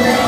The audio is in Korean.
네.